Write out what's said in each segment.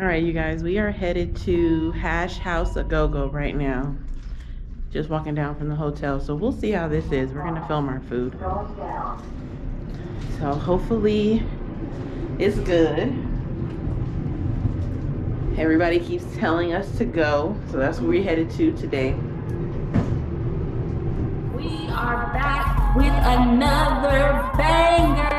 All right, you guys, we are headed to Hash House A Go Go right now. Just walking down from the hotel, so we'll see how this is. We're gonna film our food. So hopefully it's good. Everybody keeps telling us to go, so that's where we're headed to today. We are back with another banger.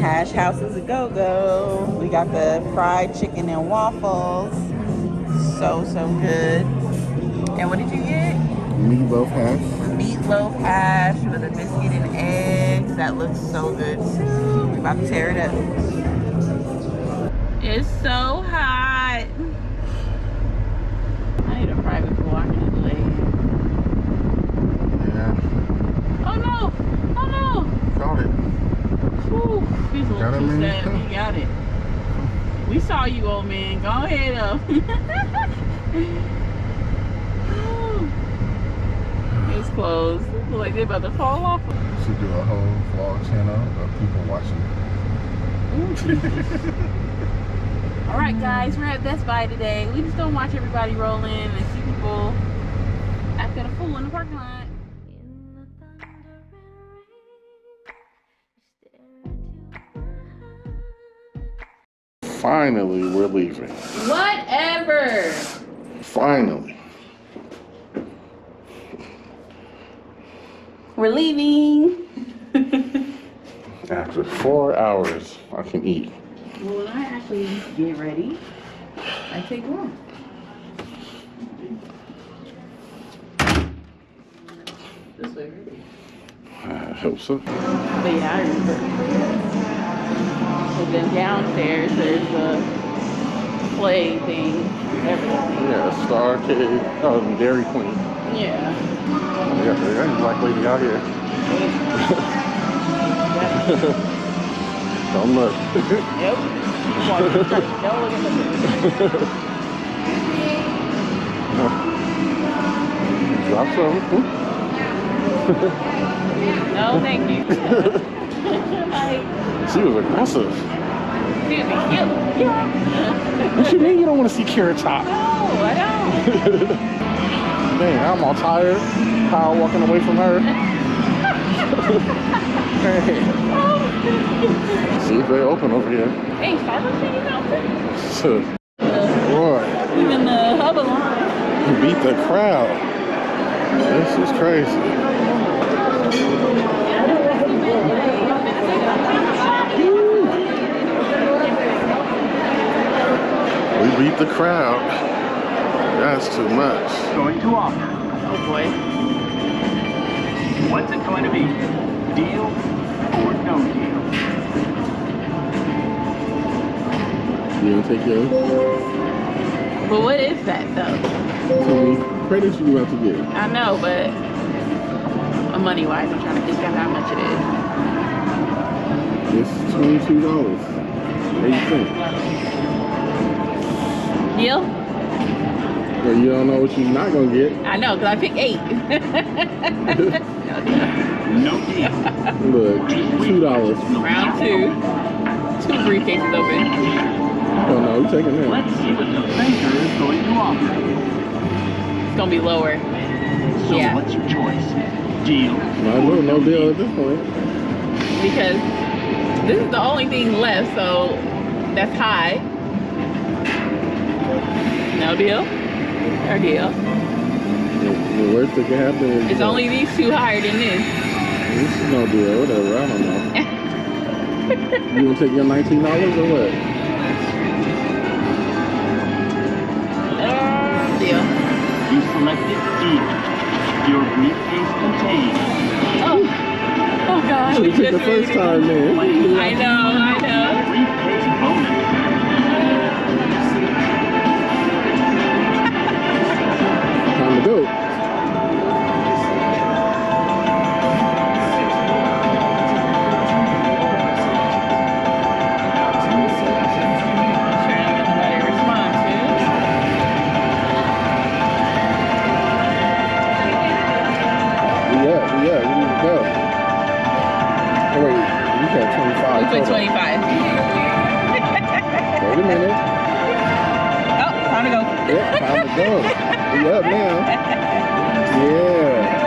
Hash House is a go go. We got the fried chicken and waffles. So, so good. And what did you get? Meatloaf hash. Meatloaf hash with a biscuit and eggs. That looks so good too. We're about to tear it up. It's so hot. I need a private walking leg. Yeah. Oh no! Oh no! Got it. A Got too man? sad. He got it. We saw you, old man. Go ahead, though. Oh. it's closed. Look like they're about to fall off. We Should do a whole vlog channel of people watching. All right, guys, we're at Best Buy today. We just don't watch everybody roll in and see people acting a fool in the parking lot. Finally, we're leaving. Whatever. Finally. We're leaving. After four hours, I can eat. Well, when I actually get ready, I take one. This way, right? I hope so. But yeah, I remember. And then downstairs, there's a play thing, everything. Yeah, Star Arcade, oh, um, Dairy Queen. Yeah. Yeah, there's a black lady out here. Don't look. Yep. Don't look at the Drop some. No, thank you. Like, She was aggressive. Yeah. What you mean you don't want to see Carrot Top? No, I don't. Dang, I'm all tired. Kyle walking away from her. hey. See if they open over here. Hey, Starbucks out So, boy, Even the hub alarm. you beat the crowd. This is crazy. We beat the crowd. That's too much. going to offer. Oh boy. What's it going to be? Deal or no deal? You gonna take yours? But what is that though? Tell me, pray you about to get. I know, but money wise, I'm trying to think of how much it is. It's twenty-two dollars. What do you think? Deal? Well, you don't know what you're not gonna get. I know, because I picked eight. No deal. Look, two dollars. Round two. Two briefcases open. Oh no, we taking that. Let's see what the banker is going to offer. It's going to be lower. So Yeah. what's your choice? Deal No, no, no deal at this point. Because this is the only thing left, so that's high. No deal? Or deal? The, the worst that can happen is It's only these two higher than this. This is no deal. Whatever. I don't know. you gonna take your nineteen dollars or what? Uh, deal. You selected deal. Your briefcase contains the first time, man. I know, go. We up now. Yeah.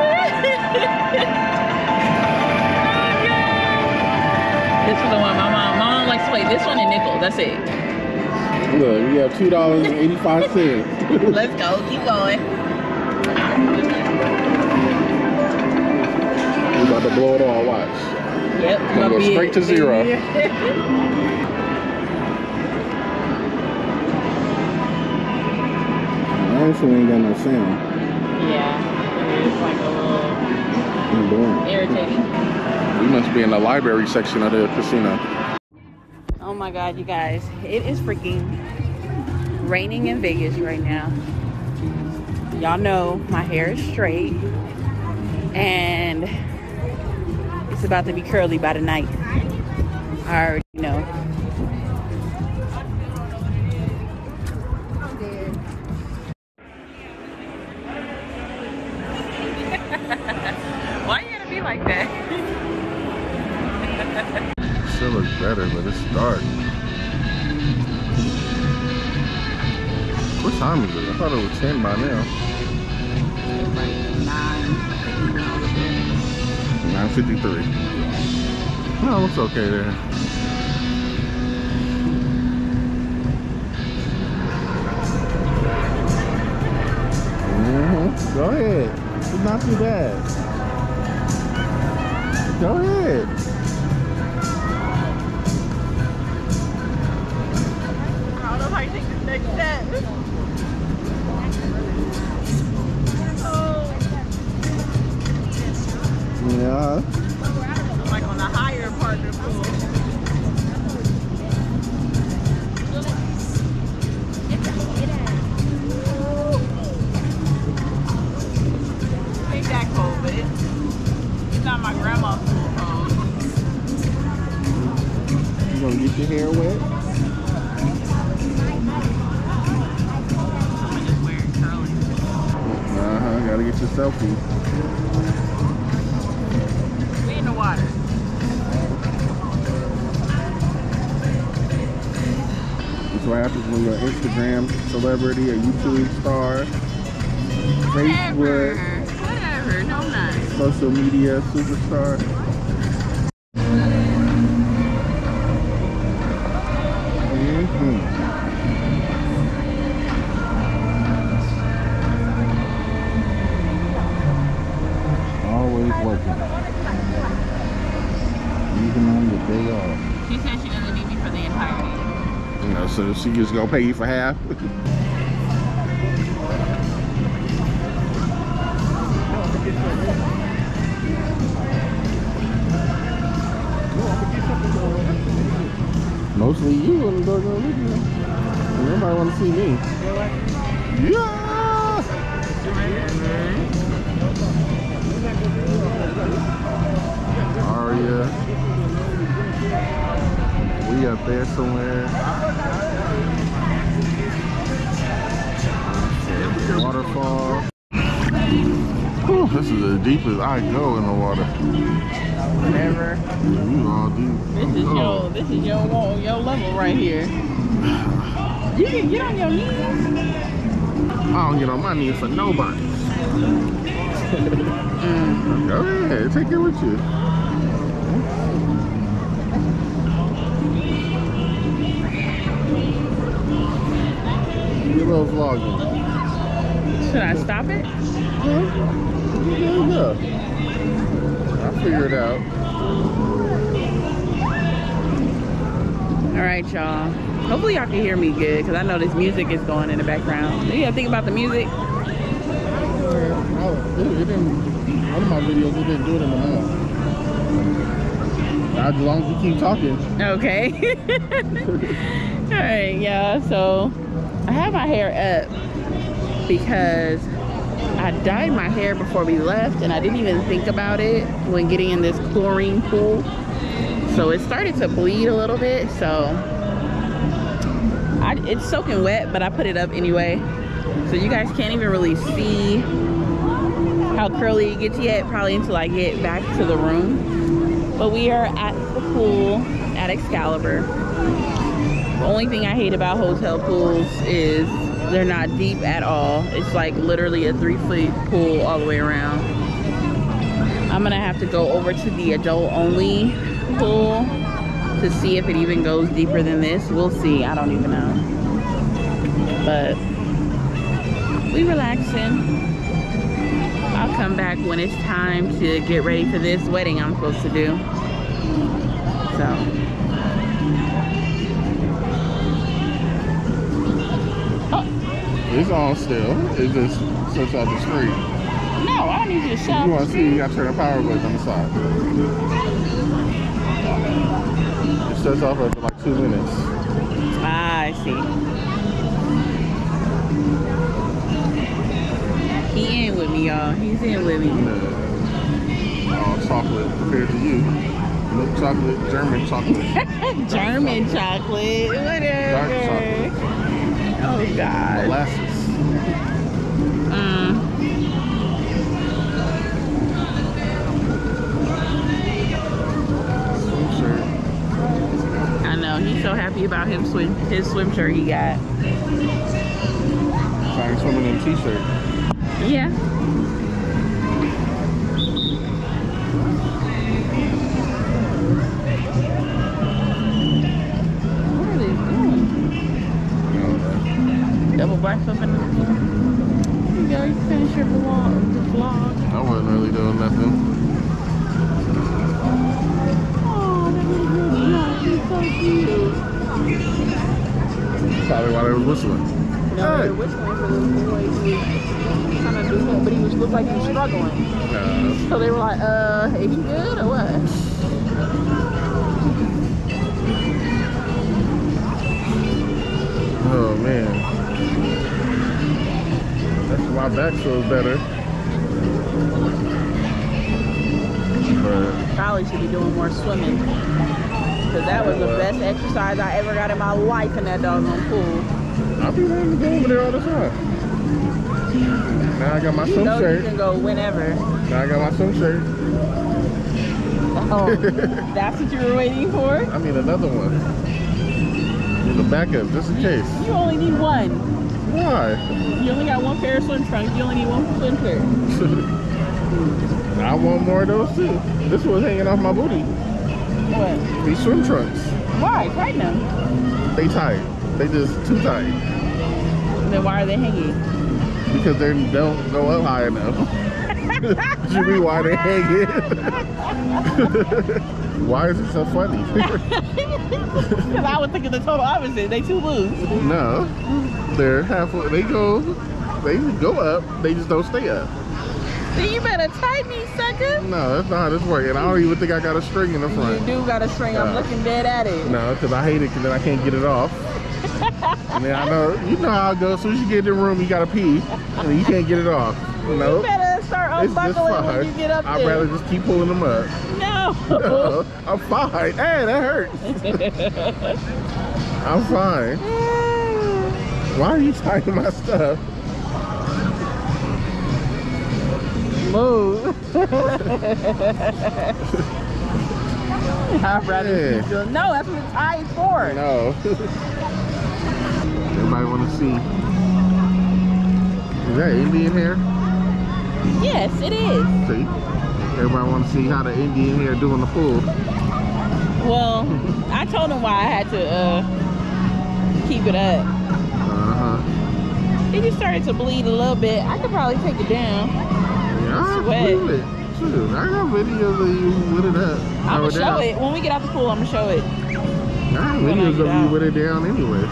This was the one my mom, my mom likes to play this one and nickel. That's it. Look, we have two dollars and eighty-five cents. Let's go. Keep going. we about to blow it all. Watch. Yep. Gonna go straight to zero. Honestly, ain't got no sound. yeah. It's like a little boring. irritating. We must be in the library section of the casino. Oh my god, you guys. It is freaking raining in Vegas right now. Y'all know my hair is straight. And it's about to be curly by the night. I already okay there. Mm-hmm. Go ahead. It's not too bad. Hair wet? I'm gonna just wear it curly. Uh-huh. Gotta get your selfie. We in the water. That's what happens when you're an Instagram celebrity, a YouTube star, Facebook, Whatever. No, I'm not. social media superstar. You know, so she just gonna pay you for half. Mostly you and the doggone video. Nobody wanna see me. Yeah! Aria. We up there somewhere. Waterfall. Whew, this is as deep as I go in the water. Whatever. You all deep. This is your this is your wa- your level right here. You can get on your knees. I don't get on my knees for nobody. Mm. Go ahead, take it with you. You little vlogging. Should I stop it? There you go. I'll figure it out. All right, y'all. Hopefully y'all can hear me good because I know this music is going in the background. You gotta think about the music. It, it didn't, one of my videos, it didn't do it in the mouth. As long as you keep talking. Okay. All right, yeah. So I have my hair up because I dyed my hair before we left, and I didn't even think about it when getting in this chlorine pool. So it started to bleed a little bit. So I, it's soaking wet, but I put it up anyway. So you guys can't even really see how curly it gets yet, probably until I get back to the room. But we are at the pool at Excalibur. The only thing I hate about hotel pools is they're not deep at all. It's like literally a three foot pool all the way around. I'm gonna have to go over to the adult only pool to see if it even goes deeper than this. We'll see. I don't even know. But we relaxing. I'll come back when it's time to get ready for this wedding I'm supposed to do. So. It's on still. It just sets off the screen. No, I don't need you to you want to see, you got to turn the power button on the side. It sets off after like two minutes. Ah, I see. He in with me, y'all. He's in with me. And, uh, all chocolate compared to you. Milk chocolate, German chocolate, German chocolate, whatever. Dark chocolate. Oh God. molasses. Mm. I know. He's so happy about him swim his swim shirt he got. Fine swimming in t-shirt. Yeah. Probably why they was whistling. No, Hey. they were whistling for the boy who trying to do that, but he was looked like he was struggling. Nah, So they were like, uh, is he good or what? Oh man. That's why my back feels better. But Probably should be doing more swimming. Cause that was the best exercise I ever got in my life in that doggone pool. I'll be wanting to go over there all the time. Now I got my You swim know you can go whenever. Now I got my swim shirt. Oh, that's what you were waiting for? I need another one. Need a backup just in case. You only need one. Why? You only got one pair of swim trunks. You only need one swim shirt. I want more of those too. This was hanging off my booty. What? These swim trunks. Why? Them. They tight. They just too tight. Then why are they hanging? Because they don't go up high enough. Should be why they hanging. why is it so funny? Because I was thinking the total opposite. They too loose. no. They're halfway they go they go up, they just don't stay up. You better tighten these sucker. No, that's not how this works. And I don't even think I got a string in the front. You do got a string. I'm looking dead at it. No, because I hate it because then I can't get it off. and then I know, you know how it goes. As soon as you get in the room, you got to pee. And you can't get it off. You No, better start unbuckling when you get up I'd there. rather just keep pulling them up. No. No, I'm fine. Hey, that hurts. I'm fine. Mm. Why are you tying my stuff? Move. I'd rather Yeah. doing. No, that's what the tie is for. No. Everybody want to see. Is that Indian hair? Yes, it is. See? Everybody want to see how the Indian hair doing the pool. Well, I told him why I had to uh, keep it up. Uh-huh. It just started to bleed a little bit. I could probably take it down. Yeah, I Sweat. feel it. Shoot, I got videos of you with it up. I'm gonna show down. it when we get out the pool. I'm gonna show it. I have when I videos get of you with it down anyway.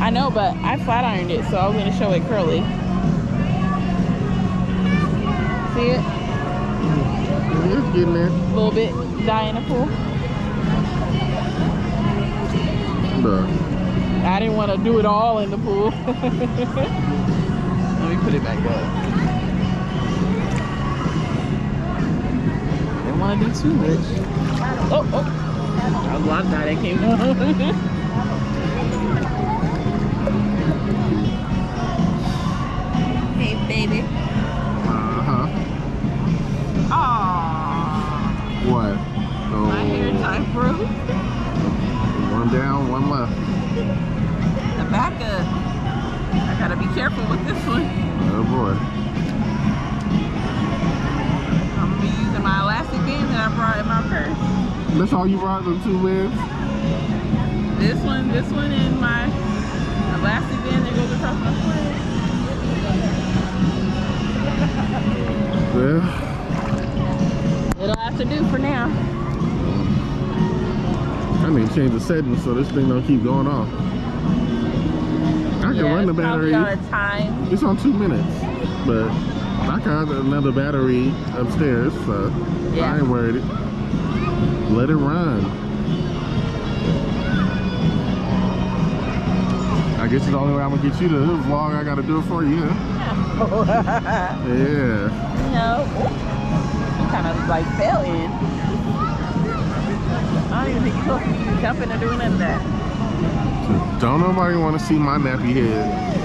I know, but I flat ironed it, so I'm gonna show it curly. See it? Mm-hmm. It's getting there. A little bit dye in the pool. Look. I didn't want to do it all in the pool. Let me put it back up. want to too much. Oh, oh. I blocked that. It came down. baby. Uh-huh. Aww. What? Oh. My hair oh. time. One down, one left. The back. I gotta be careful with this one. Oh boy. My elastic band that I brought in my purse. That's all you brought them two with? This one, this one, and my elastic band that goes across my foot. Yeah. It'll have to do for now. I need to change the settings so this thing don't keep going off. I can Yeah, run the battery. on a time. It's on two minutes, but I another battery upstairs, so Yeah. I ain't worried. Let it run. I guess it's the only way I'm gonna get you to vlog. I gotta do it for you. Yeah. You know, you kind of like fell in. I don't even think you're supposed to be jumping or doing none of that. Don't nobody want to see my nappy head.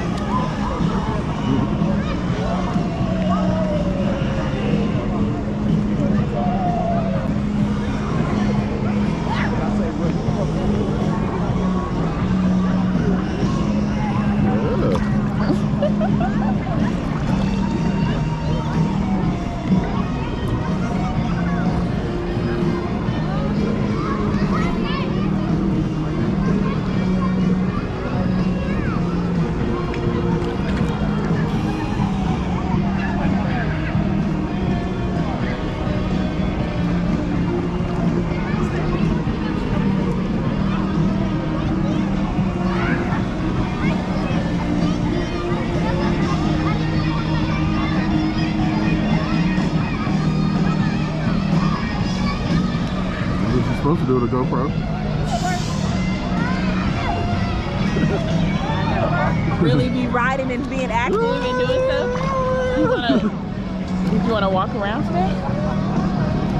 Supposed to do with a GoPro. Really be riding and being active and doing stuff. You you wanna walk around today?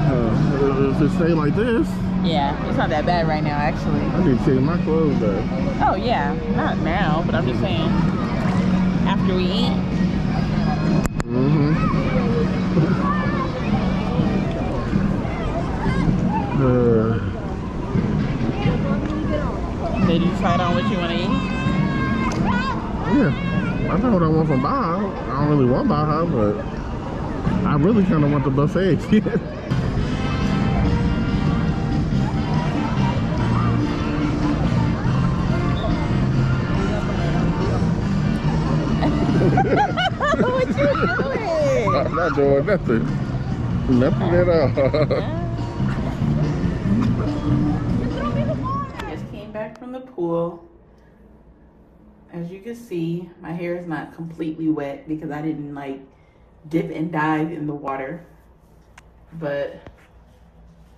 Uh, if it stay like this, Yeah, it's not that bad right now, actually. I need to take my clothes off. Oh yeah, not now, but I'm just saying. After we eat, did you decide on what you want to eat? yeah, I know what I want from Baja. I don't really want Baja, but I really kind of want the buffet. what you doing? I'm not doing nothing. Nothing at all. the pool. As you can see, my hair is not completely wet because I didn't like dip and dive in the water. But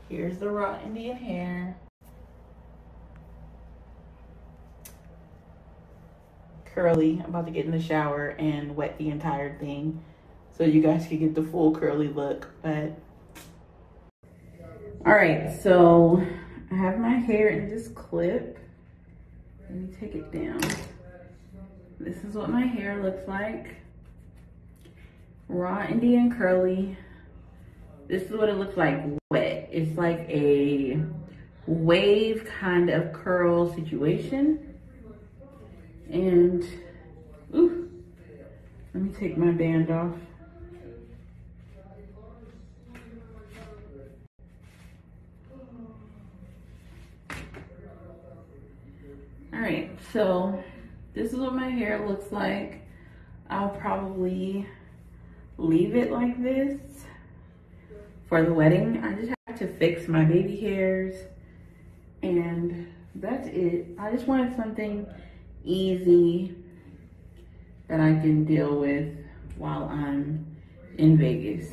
here's the raw Indian hair. Curly. I'm about to get in the shower and wet the entire thing so you guys can get the full curly look. But all right, so I have my hair in this clip. Let me take it down. This is what my hair looks like. Raw Indian curly. This is what it looks like wet. It's like a wave kind of curl situation. And, ooh, let me take my band off. All right, so this is what my hair looks like. I'll probably leave it like this for the wedding. I just have to fix my baby hairs and that's it. I just wanted something easy that I can deal with while I'm in Vegas.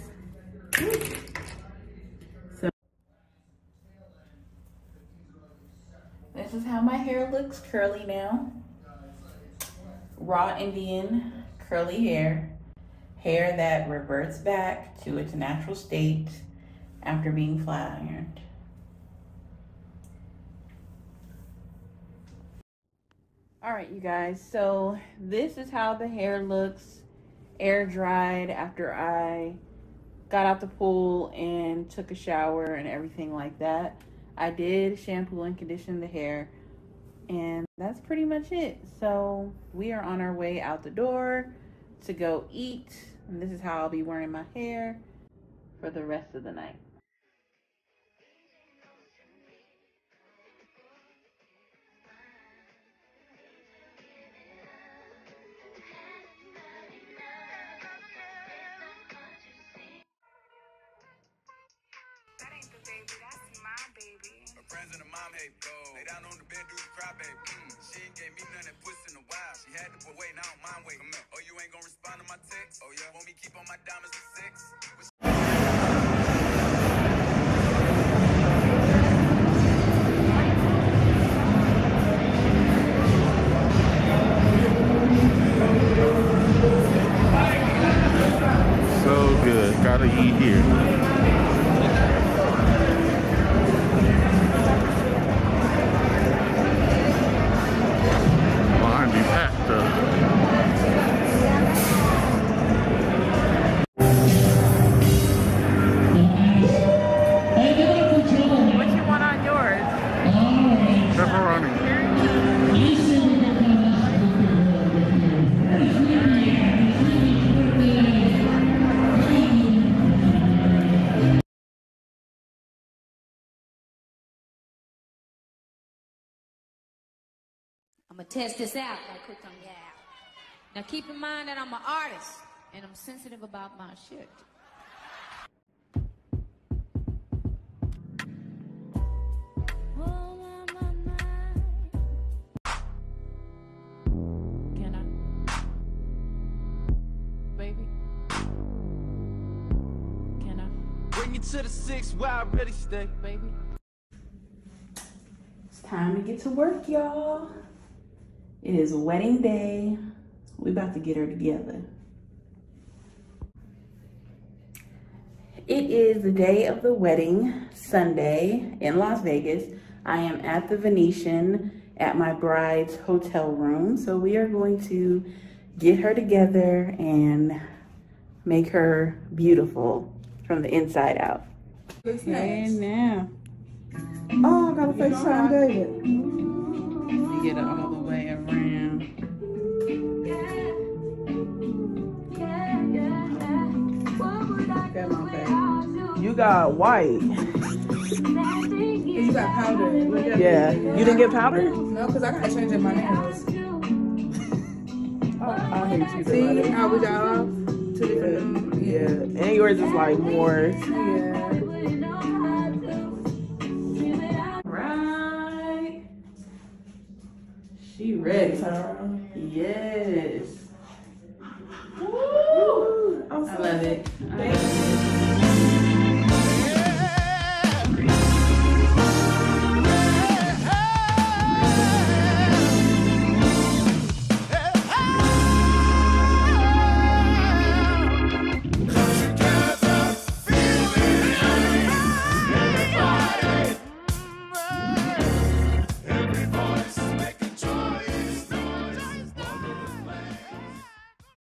This is how my hair looks curly now. Raw Indian curly hair. Hair that reverts back to its natural state after being flat ironed. All right, you guys. So this is how the hair looks air dried after I got out the pool and took a shower and everything like that. I did shampoo and condition the hair, And that's pretty much it. So we are on our way out the door to go eat. And this is how I'll be wearing my hair for the rest of the night. Down on the bed, do the cry, baby. Mm. She ain't gave me none that puss in a while. She had to put wait, now I don't mind wait. Oh, you ain't gonna respond to my text? Oh, yeah. Want me keep on my diamonds I'm gonna test this out like cooked on yeah. Now keep in mind that I'm an artist and I'm sensitive about my shit. Can I? Baby? Can I? Bring it to the six where I really stay. Baby? It's time to get to work, y'all. It is wedding day. We about to get her together. It is the day of the wedding, Sunday, in Las Vegas. I am at the Venetian at my bride's hotel room. So we are going to get her together and make her beautiful from the inside out. And now, Oh, I got a FaceTime David. we get it You got white. You got powder. Look at Yeah. You didn't get powder? No, because I got to change up my nails. Oh, I hate you. See about it. how we got off? Two different. Yeah. And yours is like more. Yeah. Right. She ready. Yes. Woo! I love it. I love it.